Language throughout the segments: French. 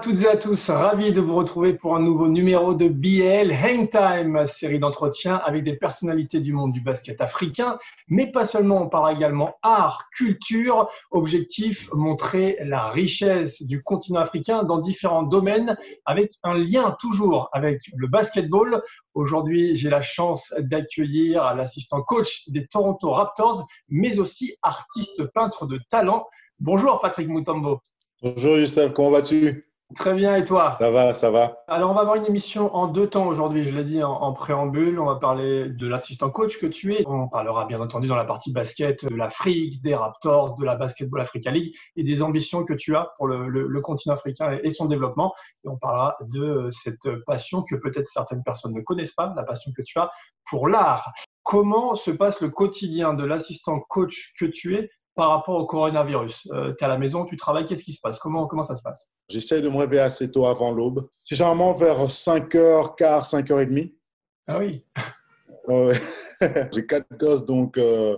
toutes et à tous, ravi de vous retrouver pour un nouveau numéro de BL Hang Time, série d'entretien avec des personnalités du monde du basket africain, mais pas seulement, on parle également art, culture, objectif montrer la richesse du continent africain dans différents domaines avec un lien toujours avec le basketball. Aujourd'hui, j'ai la chance d'accueillir l'assistant coach des Toronto Raptors, mais aussi artiste peintre de talent. Bonjour Patrick Mutombo. Bonjour Youssef, comment vas-tu? Très bien, et toi? Ça va, ça va. Alors, on va avoir une émission en deux temps aujourd'hui, je l'ai dit en, préambule. On va parler de l'assistant coach que tu es. On parlera bien entendu dans la partie basket de l'Afrique, des Raptors, de la Basketball Africa League et des ambitions que tu as pour le, continent africain et son développement. Et on parlera de cette passion que peut-être certaines personnes ne connaissent pas, la passion que tu as pour l'art. Comment se passe le quotidien de l'assistant coach que tu es par rapport au coronavirus euh, Tu es à la maison, tu travailles, qu'est-ce qui se passe? Comment, comment ça se passe? J'essaie de me réveiller assez tôt avant l'aube. C'est généralement vers 5h15, 5h30. Ah oui J'ai quatre gosses, donc euh,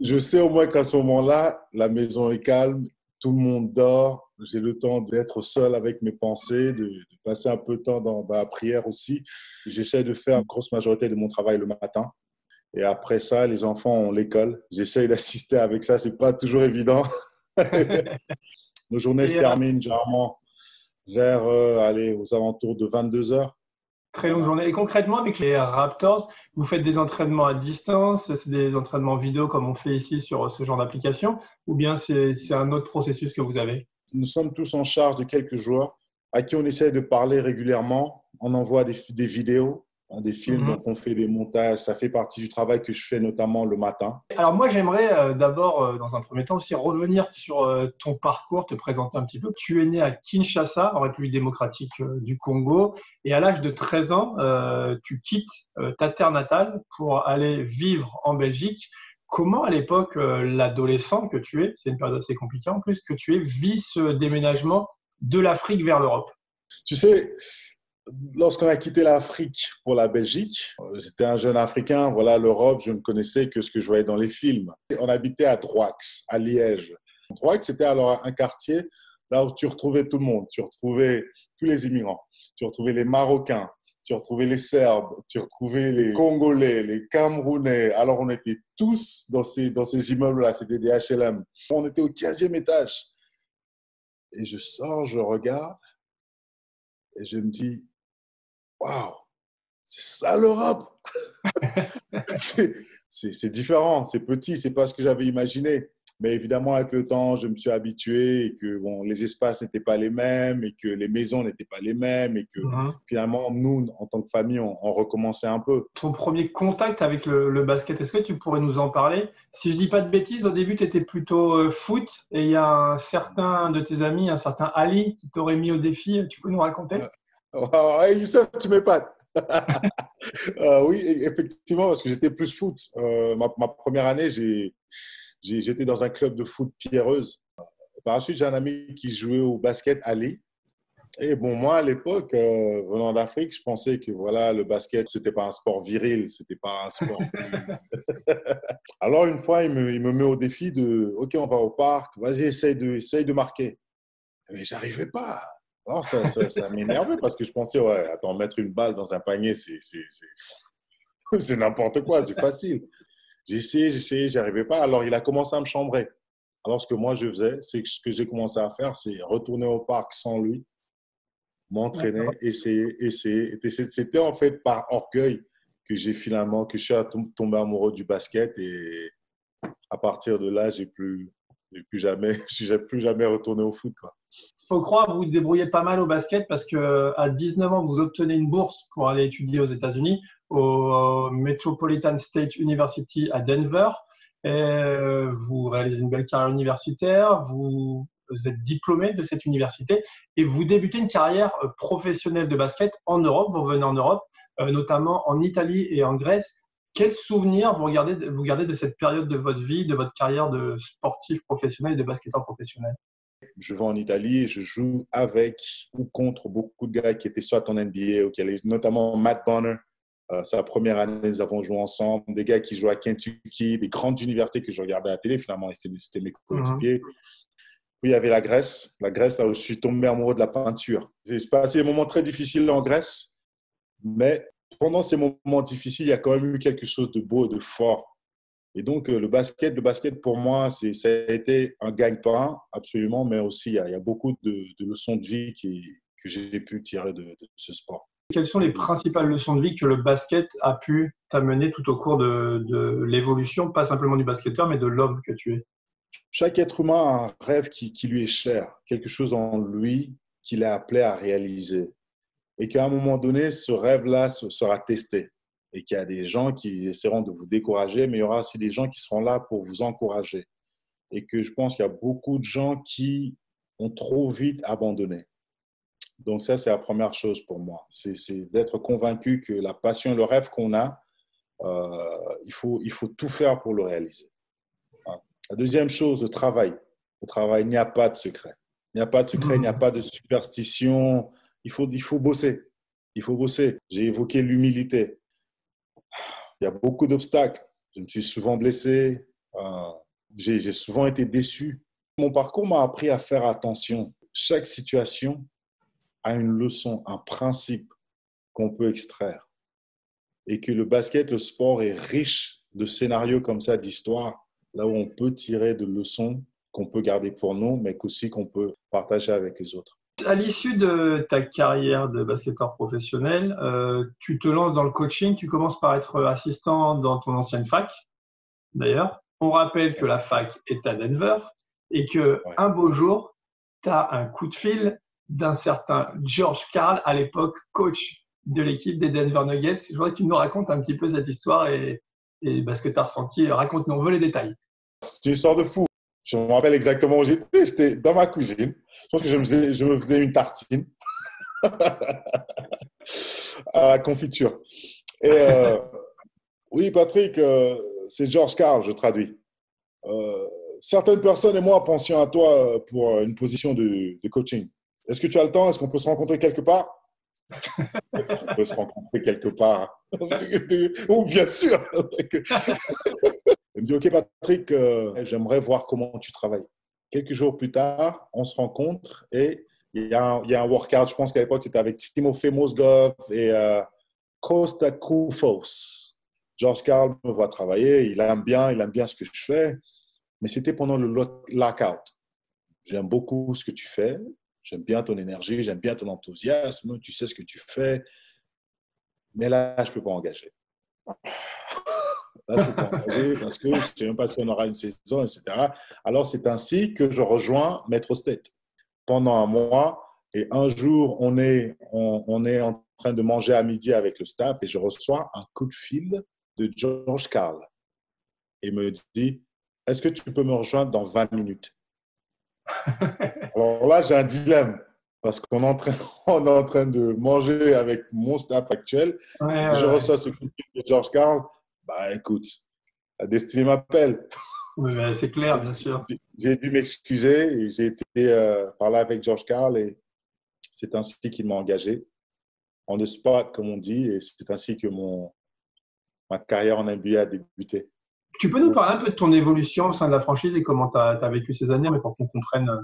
je sais au moins qu'à ce moment-là, la maison est calme, tout le monde dort. J'ai le temps d'être seul avec mes pensées, de, passer un peu de temps dans, dans la prière aussi. J'essaie de faire la grosse majorité de mon travail le matin. Et après ça, les enfants ont l'école. J'essaye d'assister avec ça. C'est pas toujours évident. Nos journées se terminent généralement vers, euh, allez, aux alentours de 22 heures. Très longue journée. Et concrètement, avec les Raptors, vous faites des entraînements à distance C'est des entraînements vidéo comme on fait ici sur ce genre d'application Ou bien c'est un autre processus que vous avez? Nous sommes tous en charge de quelques joueurs à qui on essaie de parler régulièrement. On envoie des, des vidéos des films, mhm. donc on fait des montages. Ça fait partie du travail que je fais notamment le matin. Alors moi, j'aimerais euh, d'abord, euh, dans un premier temps, aussi revenir sur euh, ton parcours, te présenter un petit peu. Tu es né à Kinshasa, en République démocratique du Congo, et à l'âge de 13 ans, tu quittes ta terre natale pour aller vivre en Belgique. Comment à l'époque, l'adolescent que tu es, c'est une période assez compliquée en plus, que tu es, vis ce déménagement de l'Afrique vers l'Europe? Tu sais, Lorsqu'on a quitté l'Afrique pour la Belgique, euh, j'étais un jeune Africain, voilà, l'Europe, je ne connaissais que ce que je voyais dans les films. On habitait à Droix, à Liège. Droix, c'était alors un quartier là où tu retrouvais tout le monde. Tu retrouvais tous les immigrants, tu retrouvais les Marocains, tu retrouvais les Serbes, tu retrouvais les Congolais, les Camerounais. Alors, on était tous dans ces, dans ces immeubles-là, c'était des HLM. On était au 15e étage. Et je sors, je regarde, et je me dis, waouh, c'est ça l'Europe. c'est différent, c'est petit, c'est pas ce que j'avais imaginé. Mais évidemment, avec le temps, je me suis habitué et que bon, les espaces n'étaient pas les mêmes et que les maisons n'étaient pas les mêmes et que uh-huh. finalement, nous, en tant que famille, on, recommençait un peu. Ton premier contact avec le, basket, est-ce que tu pourrais nous en parler? Si je dis pas de bêtises, au début, tu étais plutôt euh, foot et il y a un certain de tes amis, un certain Ali, qui t'aurait mis au défi. Tu peux nous raconter? Hey, Youssef, tu m'épates. euh, oui, effectivement, parce que j'étais plus foot. Euh, ma, ma, première année, j'étais dans un club de foot pierreuse. Par la suite, j'ai un ami qui jouait au basket à Lille. Et bon, moi, à l'époque, euh, venant d'Afrique, je pensais que voilà, le basket, c'était pas un sport viril, c'était pas un sport. Alors, une fois, il me, il me, met au défi de OK, on va au parc, vas-y, essaye de, essaye de marquer. Mais j'arrivais pas. Alors, ça, ça, ça m'énervait parce que je pensais, ouais, attends, mettre une balle dans un panier, c'est n'importe quoi, c'est facile. J'ai essayé, j'ai essayé, j'arrivais pas. Alors, il a commencé à me chambrer. Alors, ce que moi, je faisais, c'est que ce que j'ai commencé à faire, c'est retourner au parc sans lui, m'entraîner, essayer, essayer. C'était en fait par orgueil que j'ai finalement, que je suis tombé amoureux du basket et à partir de là, j'ai plus, plus jamais, je suis plus jamais retourné au foot. Quoi. Faut croire, vous vous débrouillez pas mal au basket parce que à 19 ans, vous obtenez une bourse pour aller étudier aux États-Unis au Metropolitan State University à Denver. Et vous réalisez une belle carrière universitaire, vous êtes diplômé de cette université et vous débutez une carrière professionnelle de basket en Europe. Vous revenez en Europe, euh, notamment en Italie et en Grèce. Quels souvenirs vous gardez de cette période de votre vie, de votre carrière de sportif professionnel et de basketteur professionnel? Je vais en Italie et je joue avec ou contre beaucoup de gars qui étaient soit en NBA ou qui allaient, notamment Matt Bonner. Euh, sa première année, nous avons joué ensemble. Des gars qui jouent à Kentucky, des grandes universités que je regardais à la télé, finalement, c'était mes coéquipiers. Puis il y avait la Grèce. La Grèce, là où je suis tombé amoureux de la peinture. J'ai passé des moments très difficiles en Grèce, mais pendant ces moments difficiles, il y a quand même eu quelque chose de beau et de fort. Et donc, euh, le basket, le basket pour moi, ça a été un gagne-pain, absolument, mais aussi il y a, beaucoup de, leçons de vie qui, que j'ai pu tirer de, ce sport. Quelles sont les principales leçons de vie que le basket a pu t'amener tout au cours de, de l'évolution, pas simplement du basketteur, mais de l'homme que tu es? Chaque être humain a un rêve qui, qui lui est cher, quelque chose en lui qu'il est appelé à réaliser. Et qu'à un moment donné, ce rêve-là sera testé. Et qu'il y a des gens qui essaieront de vous décourager, mais il y aura aussi des gens qui seront là pour vous encourager. Et que je pense qu'il y a beaucoup de gens qui ont trop vite abandonné. Donc ça, c'est la première chose pour moi. C'est d'être convaincu que la passion, le rêve qu'on a, euh, il, faut, il faut tout faire pour le réaliser. La deuxième chose, le travail. Le travail, il n'y a pas de secret. Il n'y a pas de secret, il n'y a pas de superstition. Il faut, il faut bosser. Il faut bosser. J'ai évoqué l'humilité. Il y a beaucoup d'obstacles. Je me suis souvent blessé. Euh, j'ai souvent été déçu. Mon parcours m'a appris à faire attention. Chaque situation a une leçon, un principe qu'on peut extraire. Et que le basket, le sport est riche de scénarios comme ça, d'histoires, là où on peut tirer de leçons qu'on peut garder pour nous, mais aussi qu'on peut partager avec les autres. À l'issue de ta carrière de basketteur professionnel, euh, tu te lances dans le coaching, tu commences par être assistant dans ton ancienne fac, d'ailleurs. On rappelle que la fac est à Denver et que un beau jour, tu as un coup de fil d'un certain George Carl, à l'époque coach de l'équipe des Denver Nuggets. Je voudrais que tu nous racontes un petit peu cette histoire et, et ce que tu as ressenti. Raconte-nous, on veut les détails. C'est une histoire de fou. Je me rappelle exactement où j'étais. J'étais dans ma cuisine. Je pense que je me faisais, une tartine à la confiture. Et euh, oui, Patrick, euh, c'est George Carl, je traduis. Euh, certaines personnes et moi pensions à toi pour une position de coaching. Est-ce que tu as le temps? Est-ce qu'on peut se rencontrer quelque part? Est-ce qu'on peut se rencontrer quelque part? Oh, bien sûr Il me dit, OK Patrick, j'aimerais voir comment tu travailles. Quelques jours plus tard, on se rencontre et il y a un, workout, je pense qu'à l'époque, c'était avec Timofey Mosgov et euh, Costa Koufos. George Carl me voit travailler, il aime bien, il aime bien ce que je fais, mais c'était pendant le lockout. J'aime beaucoup ce que tu fais, J'aime bien ton énergie, j'aime bien ton enthousiasme, tu sais ce que tu fais. Mais là, je ne peux pas engager. Là, parce que je ne sais même pas si on aura une saison, etc. Alors, c'est ainsi que je rejoins Metro State. Pendant un mois, et un jour, on est, on, est en train de manger à midi avec le staff et je reçois un coup de fil de George Carl. Et me dit, est-ce que tu peux me rejoindre dans 20 minutes? Alors là, j'ai un dilemme parce qu'on est, en train, on est en train de manger avec mon staff actuel. je reçois ce coup de George Carl. Bah écoute, la destinée m'appelle. Oui, c'est clair, bien sûr. J'ai dû m'excuser et j'ai été euh, parler avec George Carl et c'est ainsi qu'il m'a engagé. On the spot, comme on dit, et c'est ainsi que mon, ma carrière en NBA a débuté. Tu peux nous parler un peu de ton évolution au sein de la franchise et comment tu as, vécu ces années, mais pour qu'on comprenne euh,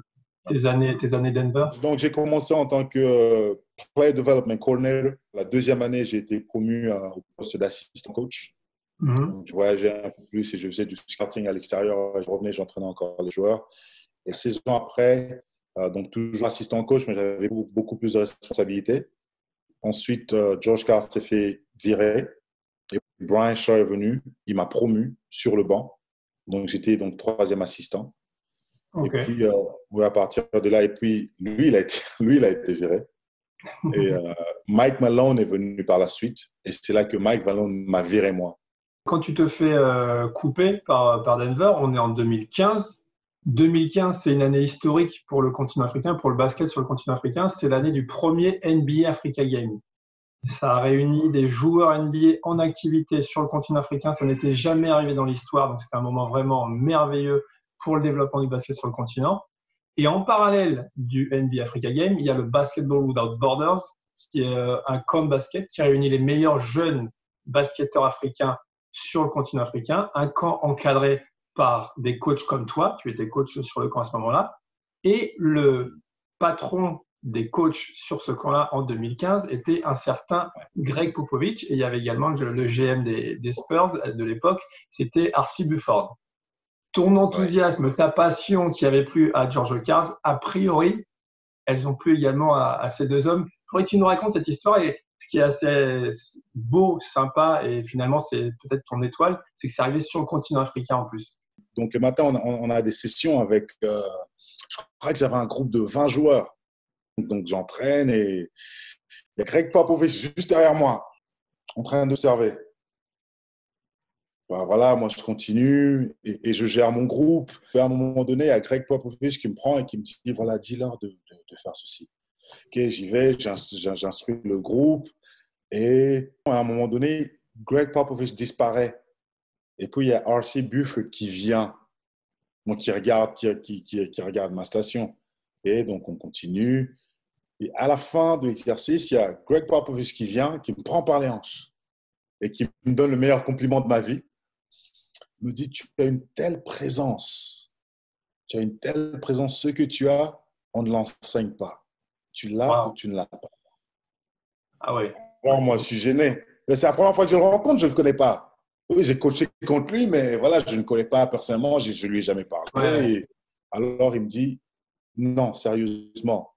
tes années, tes années Denver? Donc, j'ai commencé en tant que euh, Player Development Coordinator. La deuxième année, j'ai été promu euh, au poste d'assistant coach. Mm-hmm. je voyageais un peu plus et je faisais du scouting à l'extérieur. Je revenais, j'entraînais encore les joueurs. Et six ans après, donc toujours assistant coach, mais j'avais beaucoup, plus de responsabilités. Ensuite, George Carr s'est fait virer et Brian Shaw est venu, il m'a promu sur le banc. Donc j'étais donc troisième assistant. Et puis euh, à partir de là, et puis lui il a été, lui, il a été viré. Et euh, Mike Malone est venu par la suite. Et c'est là que Mike Malone m'a viré moi. Quand tu te fais euh, couper par, par Denver, on est en 2015. 2015, c'est une année historique pour le continent africain, pour le basket sur le continent africain. C'est l'année du premier NBA Africa Game. Ça a réuni des joueurs NBA en activité sur le continent africain. Ça n'était jamais arrivé dans l'histoire, donc c'était un moment vraiment merveilleux pour le développement du basket sur le continent. Et en parallèle du NBA Africa Game, il y a le Basketball Without Borders, qui est euh, un camp basket qui réunit les meilleurs jeunes basketteurs africains sur le continent africain. Un camp encadré par des coachs comme toi, tu étais coach sur le camp à ce moment-là. Et le patron des coachs sur ce camp-là en 2015 était un certain Greg Popovich et il y avait également le, GM des, Spurs de l'époque, c'était Arcy Bufford. Ton enthousiasme, ta passion qui avait plu à George Cars, a priori, elles ont plu également à, ces deux hommes. Faudrait que tu nous racontes cette histoire et ce qui est assez beau, sympa et finalement c'est peut-être ton étoile, c'est que c'est arrivé sur le continent africain en plus. Donc le matin, on a, des sessions avec, euh, je crois que j'avais un groupe de 20 joueurs donc j'entraîne et il y a Greg Popovich juste derrière moi, en train d'observer. Bah, voilà, moi je continue et, je gère mon groupe. à un moment donné, il y a Greg Popovich qui me prend et qui me dit voilà, dis-leur de, faire ceci. Ok, j'y vais, j'instruis le groupe et à un moment donné, Greg Popovich disparaît. Et puis il y a R.C. Buffett qui vient, qui regarde, qui, qui regarde ma station. Et donc on continue. Et à la fin de l'exercice, il y a Greg Popovich qui vient, qui me prend par les hanches et qui me donne le meilleur compliment de ma vie. Il me dit, tu as une telle présence. Tu as une telle présence. Ce que tu as, on ne l'enseigne pas. Tu l'as ou tu ne l'as pas? Ah oui. moi, je suis gêné. C'est la première fois que je le rencontre, je ne le connais pas. Oui, j'ai coaché contre lui, mais voilà, je ne connais pas personnellement, je ne lui ai jamais parlé. alors, il me dit, non, sérieusement,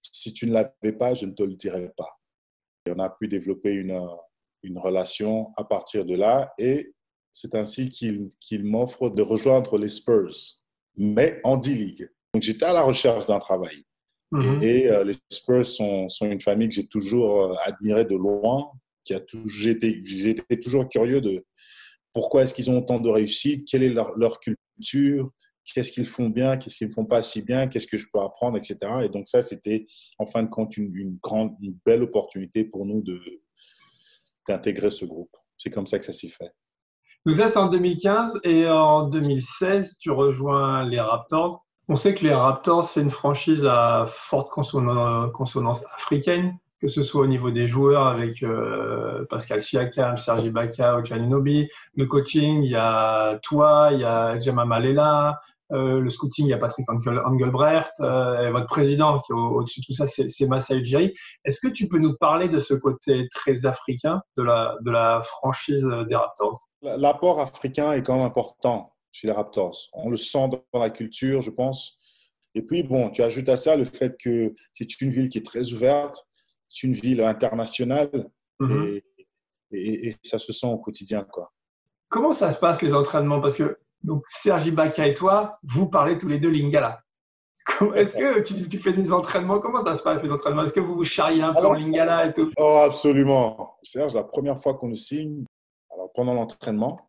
si tu ne l'avais pas, je ne te le dirais pas. Et on a pu développer une, une relation à partir de là et c'est ainsi qu'il m'offre de rejoindre les Spurs, mais en D-League. Donc j'étais à la recherche d'un travail. Mhm. Et euh, les Spurs sont, sont, une famille que j'ai toujours euh, admirée de loin, qui a toujours, j'étais toujours curieux de pourquoi est-ce qu'ils ont autant de réussite, quelle est leur, leur culture, qu'est-ce qu'ils font bien, qu'est-ce qu'ils ne font pas si bien, qu'est-ce que je peux apprendre, etc. Et donc ça, c'était en fin de compte une, grande, une belle opportunité pour nous d'intégrer ce groupe. C'est comme ça que ça s'est fait. Donc ça, c'est en 2015 et en 2016, tu rejoins les Raptors. On sait que les Raptors, c'est une franchise à forte consonance africaine, que ce soit au niveau des joueurs avec euh, Pascal Siakam, Sergi Baca, Nobi, le coaching, il y a toi, il y a Jama Malela, euh, le scouting, il y a Patrick Engelbrecht, euh, votre président qui est au-dessus de tout ça, c'est Massa Ujiri. Est-ce que tu peux nous parler de ce côté très africain de la franchise des Raptors? L'apport africain est quand même important chez les Raptors. On le sent dans la culture, je pense. Et puis, bon, tu ajoutes à ça le fait que c'est une ville qui est très ouverte, c'est une ville internationale mm-hmm. et, et, ça se sent au quotidien. Quoi. Comment ça se passe les entraînements? Parce que donc, Sergi Baca et toi, vous parlez tous les deux lingala. Est-ce que tu, fais des entraînements? Comment ça se passe les entraînements? Est-ce que vous vous charriez un peu en lingala et tout? Oh, absolument. Serge, la première fois qu'on nous signe, alors pendant l'entraînement,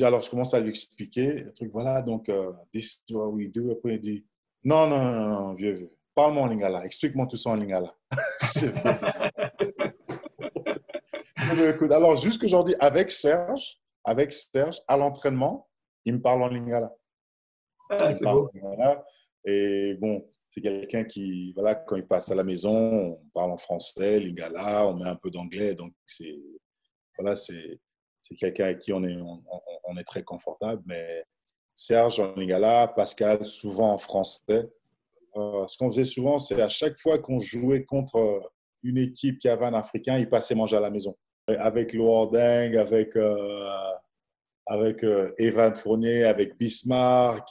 alors je commence à lui expliquer le truc. Voilà, donc, uh, this is what we do. Après, il dit Non, non, non, non, vieux, vieux. Parle-moi en lingala. Explique-moi tout ça en lingala. alors, juste qu'aujourd'hui, avec Serge, avec Serge, à l'entraînement, il me parle en lingala. Ah, c'est beau. Et bon, c'est quelqu'un qui, voilà, quand il passe à la maison, on parle en français, lingala, on met un peu d'anglais. Donc, c'est voilà, c'est quelqu'un avec qui on est, on, est très confortable. Mais Serge en lingala, Pascal souvent en français. Euh, ce qu'on faisait souvent, c'est à chaque fois qu'on jouait contre une équipe qui avait un Africain, il passait manger à la maison. Avec Lourding, avec euh, avec euh, Evan Fournier, avec Bismarck,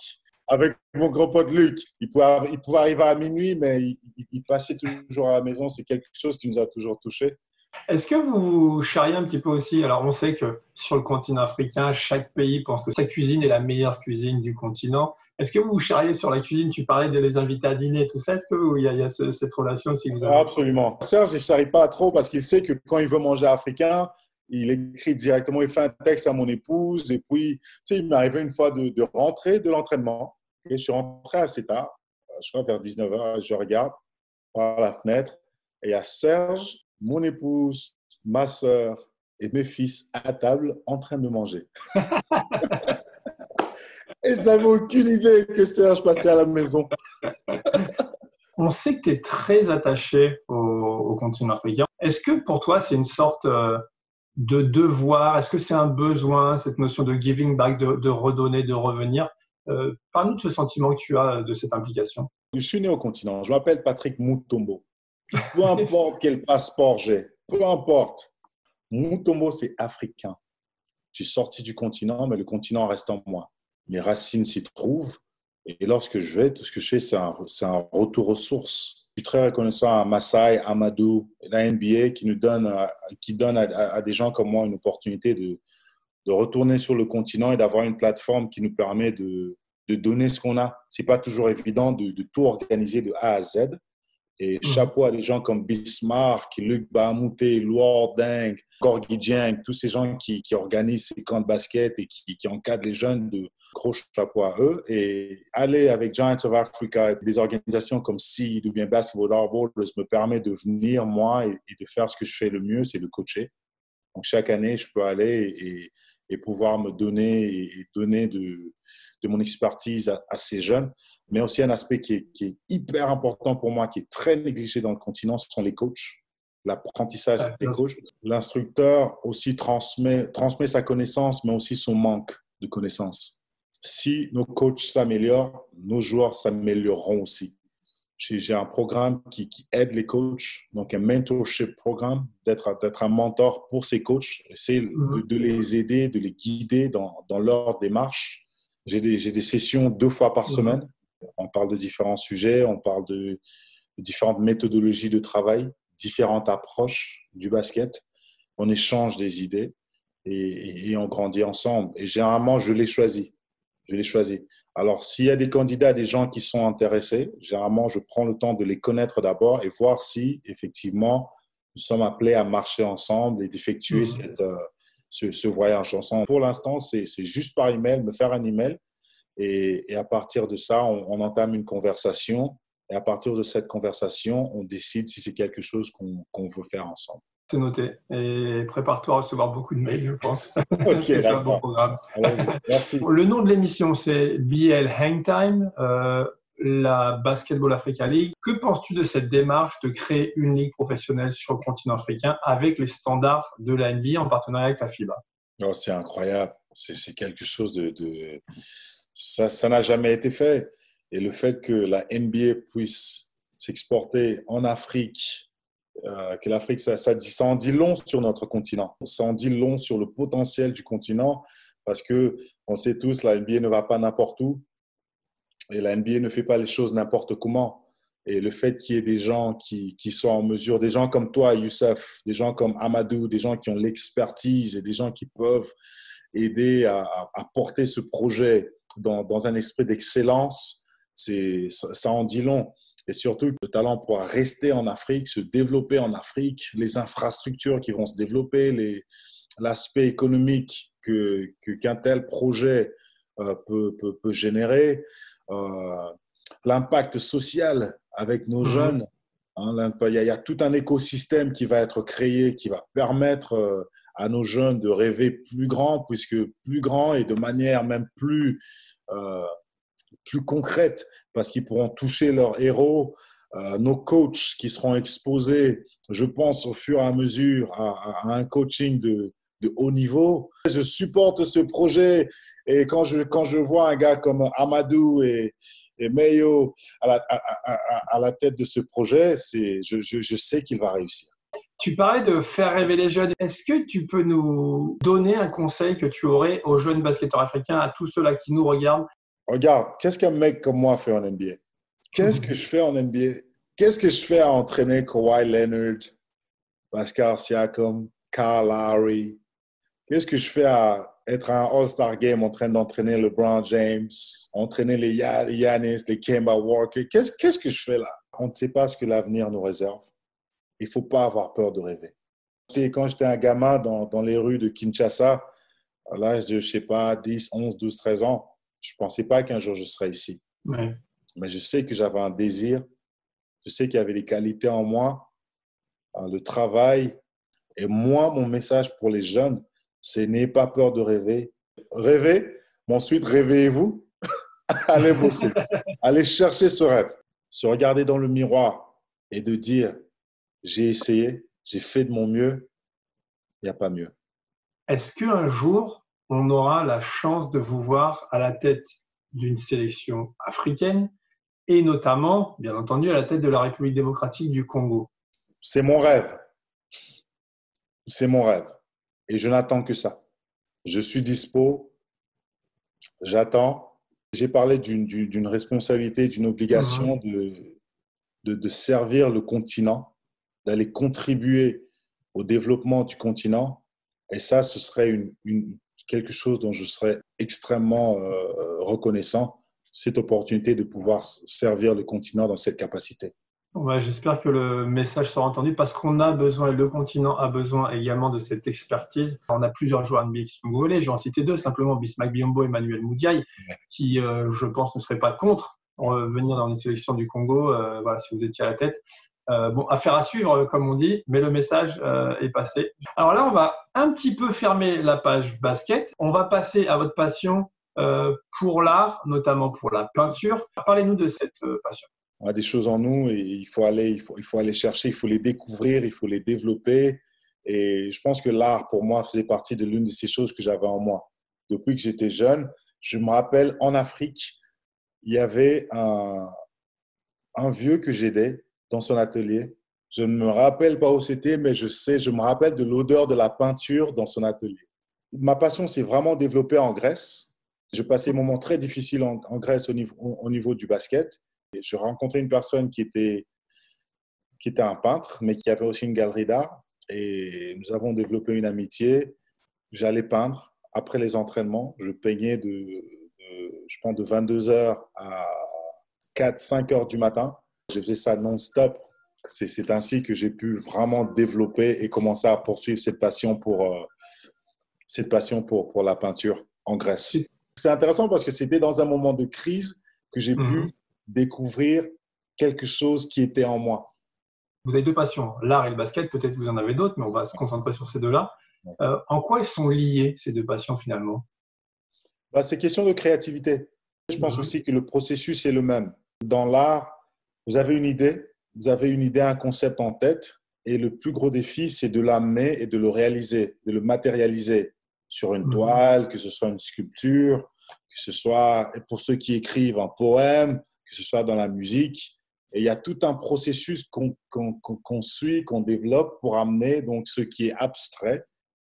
avec mon grand pote Luc. Il pouvait, il pouvait arriver à minuit, mais il, passait toujours à la maison. C'est quelque chose qui nous a toujours touchés. Est-ce que vous charriez un petit peu aussi Alors, on sait que sur le continent africain, chaque pays pense que sa cuisine est la meilleure cuisine du continent. Est-ce que vous charriez sur la cuisine? Tu parlais de les inviter à dîner, tout ça. Est-ce qu'il y a, y a cette relation si. Absolument. Serge, il ne charrie pas trop parce qu'il sait que quand il veut manger africain, il écrit directement, il fait un texte à mon épouse. Et puis, tu sais, il m'est arrivé une fois de, rentrer de l'entraînement. Et je suis rentré assez tard, je crois vers 19h. Je regarde par la fenêtre et il y a Serge, mon épouse, ma soeur et mes fils à table en train de manger. et je n'avais aucune idée que Serge passait à la maison. On sait que tu es très attaché au, continent africain. Est-ce que pour toi, c'est une sorte euh, de devoir? Est-ce que c'est un besoin, cette notion de giving back, de, redonner, de revenir? Euh, Parle-nous de ce sentiment que tu as de cette implication. Je suis né au continent. Je m'appelle Patrick Mutombo. Peu importe quel passeport j'ai, peu importe. Mutombo, c'est africain. Je suis sorti du continent, mais le continent reste en moi. Mes racines s'y trouvent. Et lorsque je vais, tout ce que je fais, c'est un, retour aux sources. Je suis très reconnaissant à Masai, Amadou, la NBA qui nous donne, qui donne à, des gens comme moi une opportunité de, retourner sur le continent et d'avoir une plateforme qui nous permet de, donner ce qu'on a. C'est pas toujours évident de, de, tout organiser de A à Z. Et mmh. chapeau à des gens comme Bismarck, Luc Bahamouté, Loire Deng, Gorgui Dieng, tous ces gens qui, qui, organisent ces camps de basket et qui, qui encadrent les jeunes de, gros chapeau à eux. Et aller avec Giants of Africa, des organisations comme SEED ou bien Basketball Arbors me permet de venir, moi, et, de faire ce que je fais le mieux, c'est de coacher. Donc, chaque année, je peux aller et, et pouvoir me donner et donner de, de mon expertise à, ces jeunes. Mais aussi un aspect qui est, qui est, hyper important pour moi, qui est très négligé dans le continent, ce sont les coachs. L'apprentissage des coachs. L'instructeur aussi transmet, transmet sa connaissance, mais aussi son manque de connaissances si nos coachs s'améliorent, nos joueurs s'amélioreront aussi. J'ai un programme qui, aide les coachs, donc un mentorship programme, d'être un mentor pour ces coachs, essayer mhm. de, les aider, de les guider dans, leur démarche. J'ai des, des, sessions deux fois par mhm. semaine. On parle de différents sujets, on parle de, différentes méthodologies de travail, différentes approches du basket. On échange des idées et, et on grandit ensemble. Et généralement, je les choisis je les choisis. Alors, s'il y a des candidats, des gens qui sont intéressés, généralement, je prends le temps de les connaître d'abord et voir si, effectivement, nous sommes appelés à marcher ensemble et d'effectuer mmh. euh, ce, ce, voyage ensemble. Pour l'instant, c'est juste par email, me faire un email. Et, et à partir de ça, on, entame une conversation. Et à partir de cette conversation, on décide si c'est quelque chose qu'on veut faire ensemble. C'est noté. Et prépare-toi à recevoir beaucoup de mails, je pense. c'est un bon programme. merci. Le nom de l'émission, c'est BL Hangtime, euh, la Basketball Africa League. Que penses-tu de cette démarche de créer une ligue professionnelle sur le continent africain avec les standards de la NBA en partenariat avec la FIBA oh, C'est incroyable. C'est quelque chose de. Ça n'a jamais été fait. Et le fait que la NBA puisse s'exporter en Afrique, euh, que l'Afrique, ça, ça, en dit long sur notre continent. Ça en dit long sur le potentiel du continent parce que on sait tous, la NBA ne va pas n'importe où et la NBA ne fait pas les choses n'importe comment. Et le fait qu'il y ait des gens qui, qui sont en mesure, des gens comme toi, Youssef, des gens comme Amadou, des gens qui ont l'expertise et des gens qui peuvent aider à, porter ce projet dans, dans un esprit d'excellence, ça en dit long et surtout le talent pourra rester en Afrique, se développer en Afrique, les infrastructures qui vont se développer, l'aspect économique que qu'un tel projet euh, peut, peut, peut, générer, euh, l'impact social avec nos mhm. jeunes. Hein, il, y a, tout un écosystème qui va être créé, qui va permettre euh, à nos jeunes de rêver plus grand, puisque plus grand et de manière même plus, plus concrète parce qu'ils pourront toucher leurs héros, euh, nos coachs qui seront exposés, je pense, au fur et à mesure à, un coaching de, haut niveau. Je supporte ce projet et quand je, quand je vois un gars comme Amadou et, et Mayo à la, tête de ce projet, je, je, je sais qu'il va réussir. Tu parlais de faire rêver les jeunes. Est-ce que tu peux nous donner un conseil que tu aurais aux jeunes basketteurs africains, à tous ceux-là qui nous regardent Regarde, qu'est-ce qu'un mec comme moi fait en NBA? Qu'est-ce que je fais en NBA? Qu'est-ce que je fais à entraîner Kawhi Leonard, Pascal Siakam, Kyle Lowry? Qu'est-ce que je fais à être un All-Star Game en train d'entraîner LeBron James, entraîner les Yanis, les Kemba Walker? Qu'est-ce que je fais là? On ne sait pas ce que l'avenir nous réserve. Il ne faut pas avoir peur de rêver. Quand j'étais un gamin dans, dans les rues de Kinshasa, à l'âge de, je sais pas, 10, 11, 12, 13 ans, je ne pensais pas qu'un jour je serais ici. Mais je sais que j'avais un désir. Je sais qu'il y avait des qualités en moi, hein, le travail. Et moi, mon message pour les jeunes, c'est n'ayez pas peur de rêver. Rêvez, mais ensuite réveillez-vous. Allez bosser. Allez chercher ce rêve. Se regarder dans le miroir et de dire j'ai essayé, j'ai fait de mon mieux, il n'y a pas mieux. Est-ce qu'un jour, on aura la chance de vous voir à la tête d'une sélection africaine et notamment, bien entendu, à la tête de la République démocratique du Congo. C'est mon rêve. C'est mon rêve. Et je n'attends que ça. Je suis dispo. J'attends. J'ai parlé d'une responsabilité, d'une obligation de, de, servir le continent, d'aller contribuer au développement du continent. Et ça, ce serait une, quelque chose dont je serais extrêmement euh, reconnaissant, cette opportunité de pouvoir servir le continent dans cette capacité. J'espère que le message sera entendu parce qu'on a besoin, et le continent a besoin également de cette expertise. On a plusieurs joueurs NBA qui sont volés, je vais en citer deux, simplement Bismack Biombo et Emmanuel Moudiaï, qui, euh, je pense, ne seraient pas contre euh, venir dans une sélection du Congo, euh, voilà, si vous étiez à la tête. Bon, affaire à suivre, comme on dit, mais le message est passé. Alors là, on va un petit peu fermer la page basket. On va passer à votre passion pour l'art, notamment pour la peinture. Parlez-nous de cette passion on a des choses en nous et il faut aller, il faut, aller chercher, il faut les découvrir, il faut les développer. Et je pense que l'art, pour moi, faisait partie de l'une de ces choses que j'avais en moi. Depuis que j'étais jeune, je me rappelle en Afrique, il y avait un vieux que j'aidais dans son atelier. Je ne me rappelle pas où c'était, mais je sais, je me rappelle de l'odeur de la peinture dans son atelier. Ma passion s'est vraiment développée en Grèce. J'ai passé des moments très difficiles en, Grèce au niveau, au niveau du basket. J'ai rencontré une personne qui était, un peintre, mais qui avait aussi une galerie d'art. Et nous avons développé une amitié. J'allais peindre après les entraînements. Je peignais de, je pense, de 22h à 4, 5 heures du matin. Je faisais ça non-stop. C'est ainsi que j'ai pu vraiment développer et commencer à poursuivre cette passion pour, euh, cette passion pour, pour la peinture en Grèce. C'est intéressant parce que c'était dans un moment de crise que j'ai pu mhm découvrir quelque chose qui était en moi. Vous avez deux passions, l'art et le basket, peut-être vous en avez d'autres, mais on va se concentrer sur ces deux-là. Euh, en quoi ils sont liés, ces deux passions, finalement? Bah, C'est question de créativité. Je pense mhm. aussi que le processus est le même. Dans l'art, vous avez une idée, vous avez une idée, un concept en tête, et le plus gros défi, c'est de l'amener et de le réaliser, de le matérialiser sur une mhm. toile, que ce soit une sculpture, que ce soit, pour ceux qui écrivent un poème, que ce soit dans la musique. Et il y a tout un processus qu'on suit, qu'on développe pour amener donc ce qui est abstrait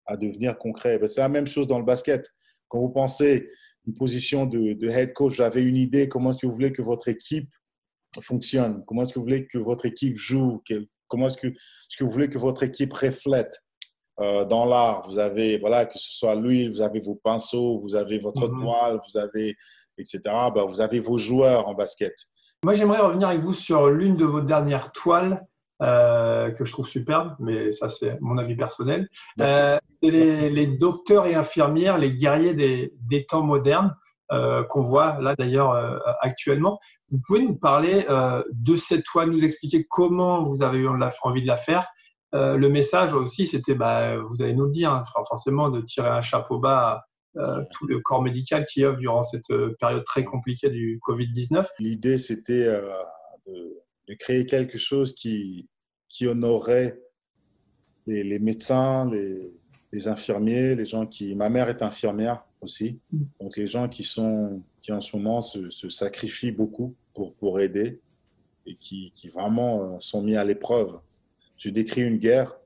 à devenir concret. Ben, c'est la même chose dans le basket. Quand vous pensez une position de, de head coach, j'avais une idée, comment est-ce que vous voulez que votre équipe fonctionne? Comment est-ce que vous voulez que votre équipe joue? Comment est-ce que, est que vous voulez que votre équipe reflète euh, dans l'art, vous avez, voilà, que ce soit l'huile, vous avez vos pinceaux, vous avez votre mhm. toile, vous avez etc., ben, vous avez vos joueurs en basket. Moi, j'aimerais revenir avec vous sur l'une de vos dernières toiles euh, que je trouve superbe, mais ça, c'est mon avis personnel. Euh, c'est les, docteurs et infirmières, les guerriers des, des temps modernes. Euh, qu'on voit là d'ailleurs euh, actuellement. Vous pouvez nous parler euh, de cette toile, nous expliquer comment vous avez eu envie de la faire. le message aussi, c'était, bah, vous allez nous le dire, hein, forcément, de tirer un chapeau bas euh, tout le corps médical qui œuvre durant cette période très compliquée du Covid-19. L'idée, c'était de, créer quelque chose qui, qui honorait les, médecins, les, infirmiers, les gens qui... Ma mère est infirmière aussi, mm. donc les gens qui, sont, qui en ce moment se, sacrifient beaucoup pour, pour aider et qui, qui vraiment sont mis à l'épreuve. Je décris une guerre,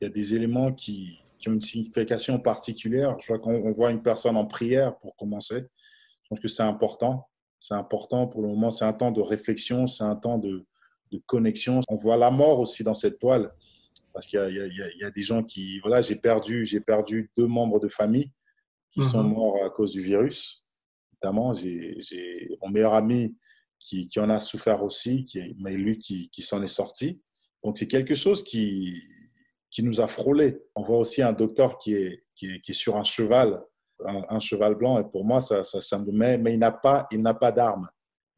il y a des éléments qui, qui ont une signification particulière. Je vois qu'on voit une personne en prière pour commencer. Je pense que c'est important. C'est important pour le moment. C'est un temps de réflexion, c'est un temps de, connexion. On voit la mort aussi dans cette toile. Parce qu'il y, a des gens qui. Voilà, j'ai perdu, j'ai perdu deux membres de famille qui sont mhm. morts à cause du virus. Notamment, j'ai mon meilleur ami qui, qui, en a souffert aussi, qui, mais lui qui, qui s'en est sorti. Donc, c'est quelque chose qui, qui nous a frôlé. On voit aussi un docteur qui est, qui est, sur un cheval, un, cheval blanc, et pour moi, ça, ça, me met, mais il n'a pas, il n'a pas d'armes.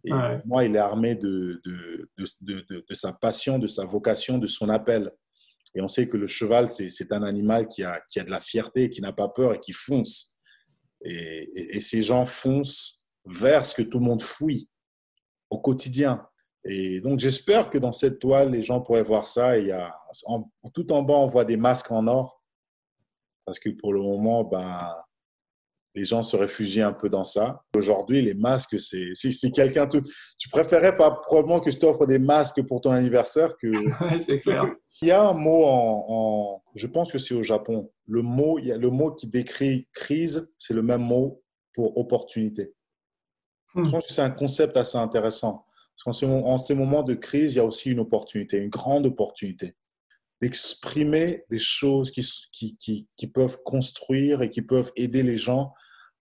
Et pour moi, il est armé de de, de, de, sa passion, de sa vocation, de son appel. Et on sait que le cheval, c'est un animal qui a, qui a de la fierté, qui n'a pas peur et qui fonce. Et, et, ces gens foncent vers ce que tout le monde fouille au quotidien. Et donc, j'espère que dans cette toile, les gens pourraient voir ça. il y a, tout en bas, on voit des masques en or. Parce que pour le moment, ben, les gens se réfugient un peu dans ça. Aujourd'hui, les masques, c'est si, quelqu'un tu préférais pas probablement que je t'offre des masques pour ton anniversaire que. c'est clair. Il y a un mot en, je pense que c'est au Japon. Le mot, il y a le mot qui décrit crise, c'est le même mot pour opportunité. Je hmm. pense que c'est un concept assez intéressant. Parce qu'en ces moments de crise, il y a aussi une opportunité, une grande opportunité d'exprimer des choses qui, qui, qui, peuvent construire et qui peuvent aider les gens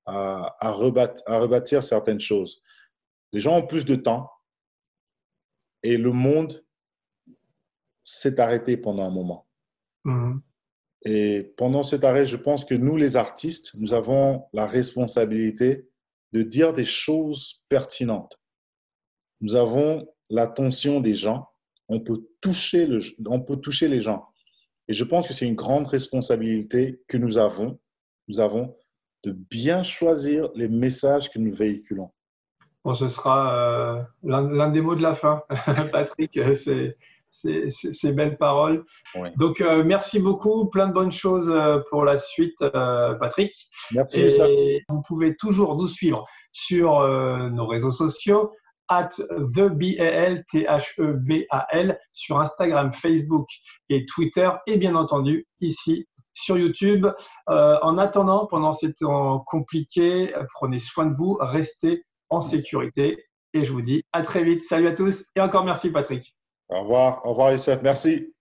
à, à, à rebâtir certaines choses. Les gens ont plus de temps et le monde s'est arrêté pendant un moment. Mm-hmm. Et pendant cet arrêt, je pense que nous, les artistes, nous avons la responsabilité de dire des choses pertinentes. Nous avons l'attention des gens. On peut toucher, le, on peut toucher les gens. Et je pense que c'est une grande responsabilité que nous avons. Nous avons de bien choisir les messages que nous véhiculons. Bon, ce sera euh, l'un des mots de la fin, Patrick. C'est ces, belles paroles. Donc, euh, merci beaucoup. Plein de bonnes choses euh, pour la suite, Patrick. Merci. Et vous pouvez toujours nous suivre sur nos réseaux sociaux at THEBAL sur Instagram, Facebook et Twitter et bien entendu ici sur YouTube. Euh, en attendant, pendant ces temps compliqués, prenez soin de vous, restez en sécurité et je vous dis à très vite. Salut à tous et encore merci Patrick. Au revoir, au revoir Youssef, merci.